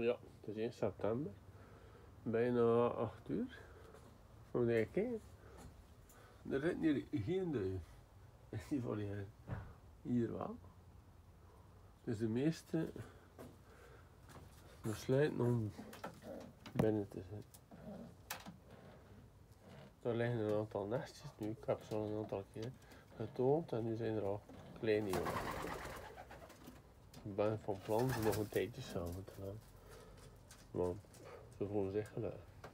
Ja, het is 1 september. Bijna 8 uur. Moet je kijken. Er zit hier geen duif. In die volière. Hier wel. Dus de meeste besluiten om binnen te zitten. Er liggen een aantal nestjes nu. Ik heb ze al een aantal keer getoond en nu zijn er al kleine jongen. Ik ben van plan ze nog een tijdje samen te gaan. Want ze voelen zich gelukkig.